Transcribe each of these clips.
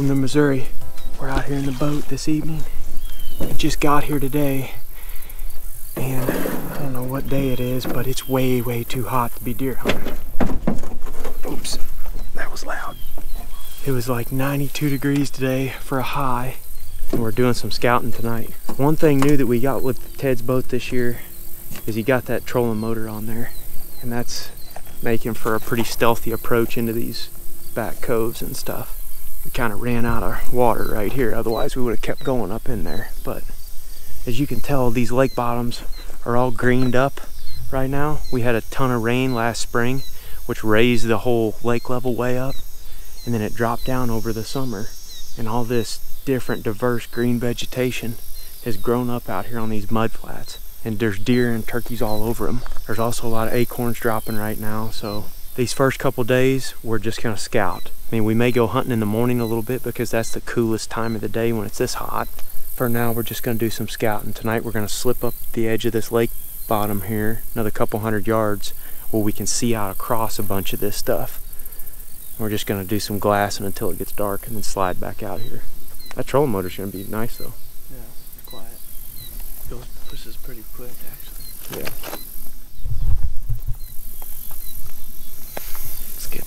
Welcome to Missouri. We're out here in the boat this evening. We just got here today and I don't know what day it is, but it's way, way too hot to be deer hunting. Oops, that was loud. It was like 92 degrees today for a high and we're doing some scouting tonight. One thing new that we got with Ted's boat this year is he got that trolling motor on there and that's making for a pretty stealthy approach into these back coves and stuff. We kind of ran out of water right here, otherwise we would have kept going up in there. But as you can tell, these lake bottoms are all greened up right now. We had a ton of rain last spring, which raised the whole lake level way up, and then it dropped down over the summer. And all this different diverse green vegetation has grown up out here on these mud flats and there's deer and turkeys all over them. There's also a lot of acorns dropping right now, so these first couple days we're just gonna scout. I mean, we may go hunting in the morning a little bit because that's the coolest time of the day when it's this hot. For now, we're just gonna do some scouting. Tonight we're gonna slip up the edge of this lake bottom here, another couple hundred yards, where we can see out across a bunch of this stuff. we're just gonna do some glassing until it gets dark and then slide back out here. That trolling motor's gonna be nice though. Yeah, it's quiet. Goes pushes pretty quick actually. Yeah.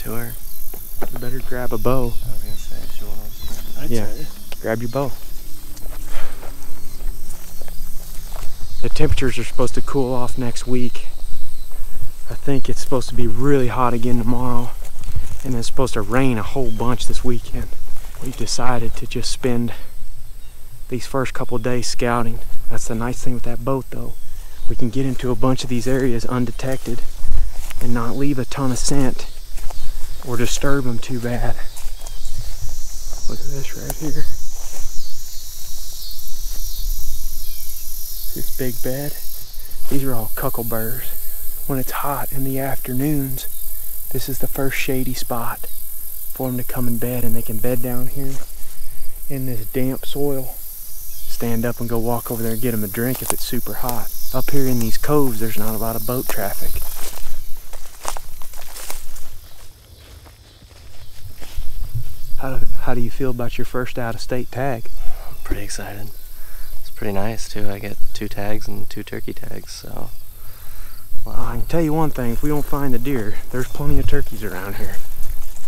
To her. You better grab a bow. I was gonna say she wants. I'd Yeah. say. Grab your bow. The temperatures are supposed to cool off next week. I think it's supposed to be really hot again tomorrow. And it's supposed to rain a whole bunch this weekend. We've decided to just spend these first couple days scouting. That's the nice thing with that boat though. We can get into a bunch of these areas undetected and not leave a ton of scent or disturb them too bad. Look at this right here. This big bed. These are all cockleburs. When it's hot in the afternoons, this is the first shady spot for them to come in bed and they can bed down here in this damp soil. Stand up and go walk over there and get them a drink if it's super hot. Up here in these coves, there's not a lot of boat traffic. How do, you feel about your first out-of-state tag? I'm Pretty excited. It's pretty nice too. I get two tags and two turkey tags, so. I can tell you one thing, if we don't find the deer, there's plenty of turkeys around here.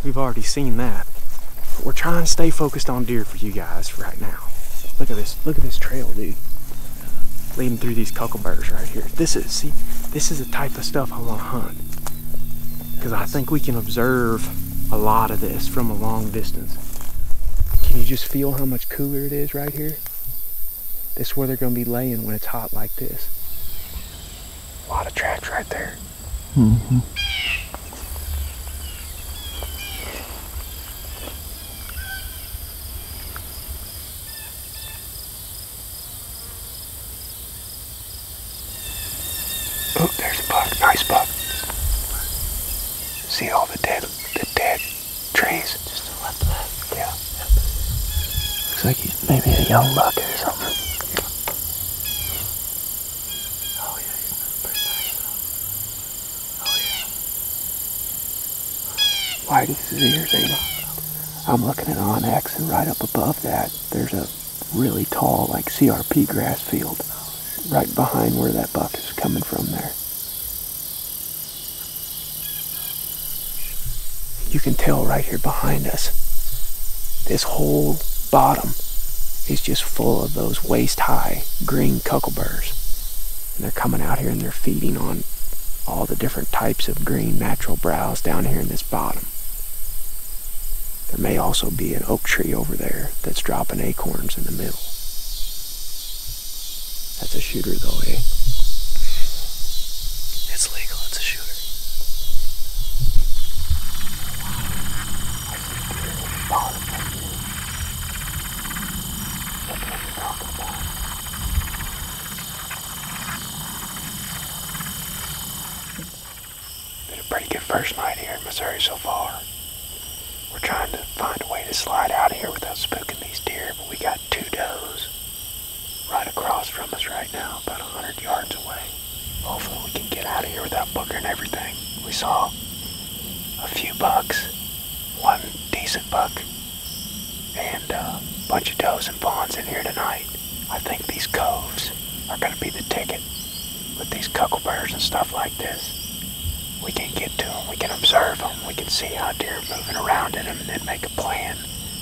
We've already seen that. But we're trying to stay focused on deer for you guys right now. Look at this, look at this trail, dude. Leading through these cockleburs right here. This is, see, this is the type of stuff I want to hunt. Because I think we can observe a lot of this from a long distance. Can you just feel how much cooler it is right here? This is where they're going to be laying when it's hot like this. A lot of tracks right there. Mm-hmm. Oh, there's a buck. Nice buck. See all the dead, the dead trees? Just to left left. Yeah. Looks like he's maybe a young buck or something. Oh yeah, he's nice. Oh Why do his ears ain't I'm looking at onX and right up above that there's a really tall like CRP grass field right behind where that buck is coming from there. You can tell right here behind us this whole bottom is just full of those waist high green cockleburs. And they're coming out here and they're feeding on all the different types of green natural browse down here in this bottom. There may also be an oak tree over there that's dropping acorns in the middle. That's a shooter though, eh? It's legal. It's a shooter. Been a pretty good first night here in Missouri so far. We're trying to find a way to slide out of here without spooking these deer, but we got two does right across from us right now, about a hundred yards away. Hopefully we can get out of here without boogering everything. We saw a few bucks, one decent buck, and a bunch of does and fawns in here tonight. I think these coves are gonna be the ticket. With these cockleburs and stuff like this, we can get to them, we can observe them, we can see how deer are moving around in them, and then make a plan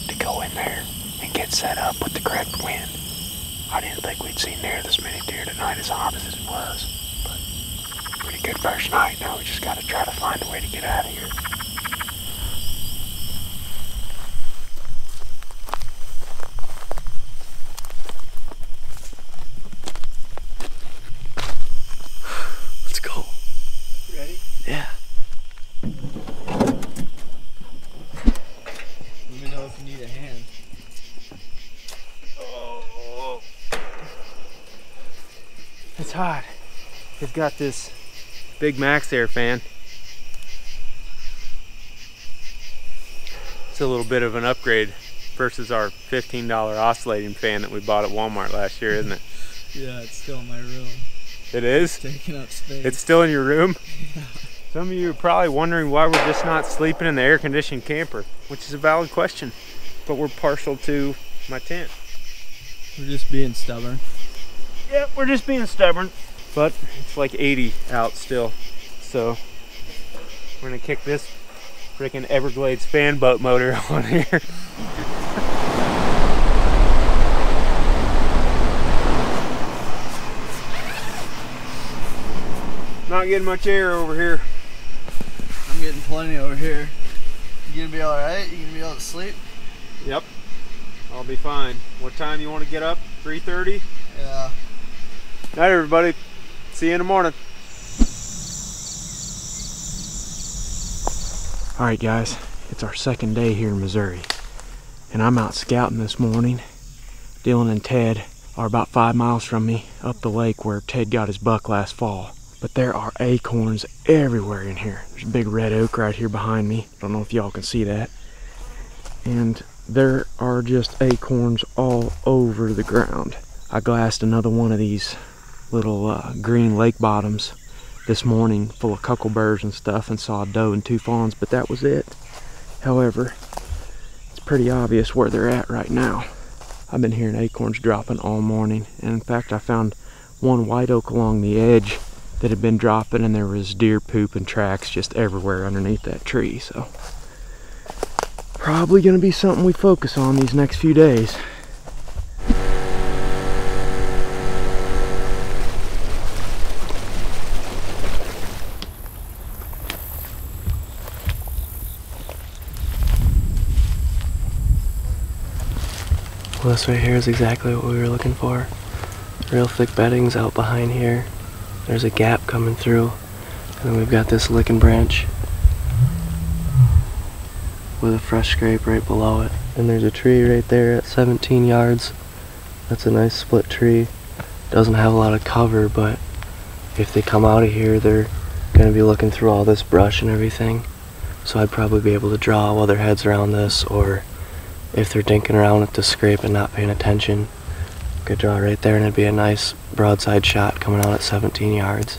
to go in there and get set up with the correct wind. I didn't think we'd see near this many deer tonight as hot as it was, but pretty good first night. Now we just gotta try to find a way to get out of here. Let's go. Ready? Yeah. Let me know if you need a hand. It's hot. It's got this big Max Air fan. It's a little bit of an upgrade versus our $15 oscillating fan that we bought at Walmart last year, isn't it? Yeah, it's still in my room. It is? Taking up space. It's still in your room? Some of you are probably wondering why we're just not sleeping in the air conditioned camper, which is a valid question. But we're partial to my tent. We're just being stubborn. Yep, we're just being stubborn. But it's like 80 out still. So we're gonna kick this freaking Everglades fan boat motor on here. Not getting much air over here. I'm getting plenty over here. You gonna be alright? You gonna be able to sleep? Yep. I'll be fine. What time you want to get up? 3:30? Night everybody. See you in the morning. All right, guys. It's our second day here in Missouri. And I'm out scouting this morning. Dylan and Ted are about five miles from me up the lake where Ted got his buck last fall. But there are acorns everywhere in here. There's a big red oak right here behind me. I don't know if y'all can see that. And there are just acorns all over the ground. I glassed another one of these little uh, green lake bottoms this morning full of cockleburs and stuff and saw a doe and two fawns, but that was it. However, it's pretty obvious where they're at right now. I've been hearing acorns dropping all morning, and in fact, I found one white oak along the edge that had been dropping, and there was deer poop and tracks just everywhere underneath that tree. So, probably going to be something we focus on these next few days. This right here is exactly what we were looking for. Real thick beddings out behind here. There's a gap coming through. And then we've got this licking branch with a fresh scrape right below it. And there's a tree right there at 17 yards. That's a nice split tree. Doesn't have a lot of cover, but if they come out of here, they're gonna be looking through all this brush and everything. So I'd probably be able to draw while their heads around this or if they're dinking around at the scrape and not paying attention. Could draw right there and it'd be a nice broadside shot coming out at 17 yards.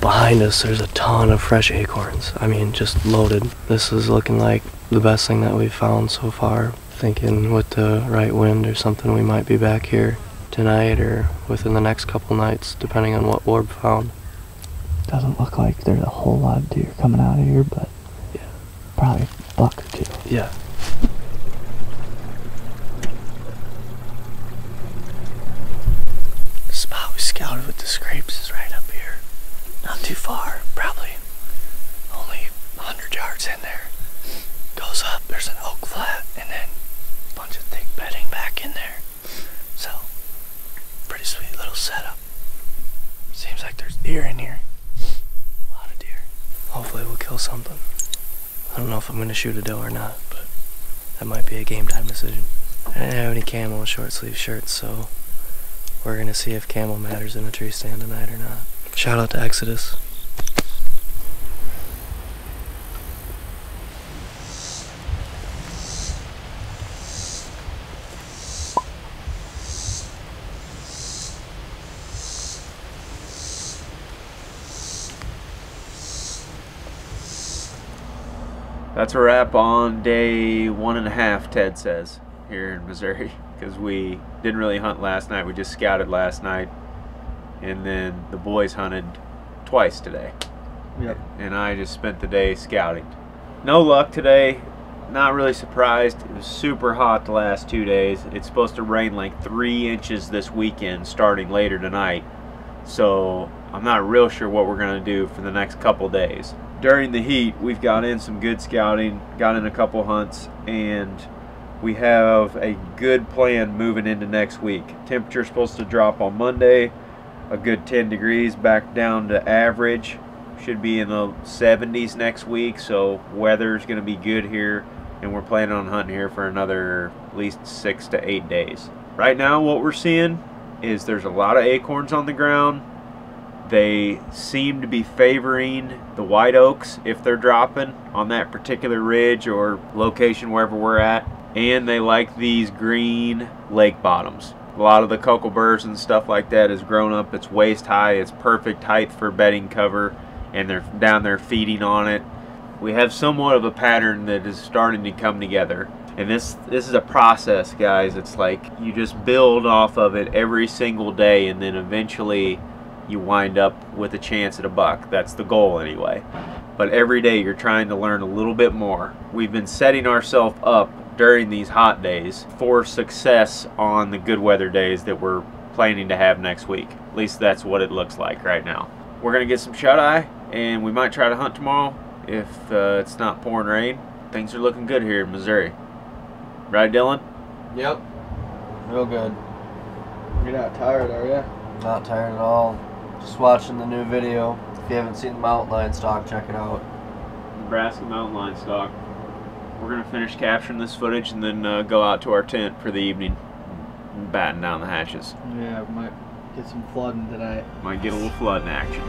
Behind us, there's a ton of fresh acorns. I mean, just loaded. This is looking like the best thing that we've found so far. Thinking with the right wind or something, we might be back here tonight or within the next couple nights, depending on what Warb found. Doesn't look like there's a whole lot of deer coming out of here, but Yeah. probably a buck or two. Yeah. The spot we scouted with the scrapes is right up here. Not too far, probably only 100 yards in there. Goes up, there's an oak flat, and then a bunch of thick bedding back in there. So, pretty sweet little setup. Seems like there's deer in here. A lot of deer. Hopefully we'll kill something. I don't know if I'm gonna shoot a doe or not, that might be a game time decision. I didn't have any camo short sleeve shirts, so we're gonna see if camel matters in a tree stand tonight or not. Shout out to Exodus. That's a wrap on day one and a half, Ted says. here in Missouri because we didn't really hunt last night. We just scouted last night, and then the boys hunted twice today. Yep. And I just spent the day scouting. No luck today. Not really surprised. It was super hot the last two days. It's supposed to rain like three inches this weekend starting later tonight. So I'm not real sure what we're going to do for the next couple days. During the heat, we've got in some good scouting, got in a couple hunts, and we have a good plan moving into next week. Temperature's supposed to drop on Monday, a good 10 degrees back down to average. Should be in the 70s next week, so weather's going to be good here, and we're planning on hunting here for another at least six to eight days. Right now, what we're seeing is there's a lot of acorns on the ground. They seem to be favoring the white oaks if they're dropping on that particular ridge or location wherever we're at. And they like these green lake bottoms. A lot of the cockleburs and stuff like that has grown up. It's waist high. It's perfect height for bedding cover. And they're down there feeding on it. We have somewhat of a pattern that is starting to come together. And this this is a process, guys. It's like you just build off of it every single day and then eventually you wind up with a chance at a buck. That's the goal anyway. But every day you're trying to learn a little bit more. We've been setting ourselves up during these hot days for success on the good weather days that we're planning to have next week. At least that's what it looks like right now. We're going to get some shut eye and we might try to hunt tomorrow if uh, it's not pouring rain. Things are looking good here in Missouri. Right, Dylan? Yep. Real good. You're not tired, are you? Not tired at all. Just watching the new video. If you haven't seen the mountain lion stock, check it out. Nebraska mountain lion stock. We're gonna finish capturing this footage and then uh, go out to our tent for the evening, and batten down the hatches. Yeah, might get some flooding tonight. Might get a little flooding action.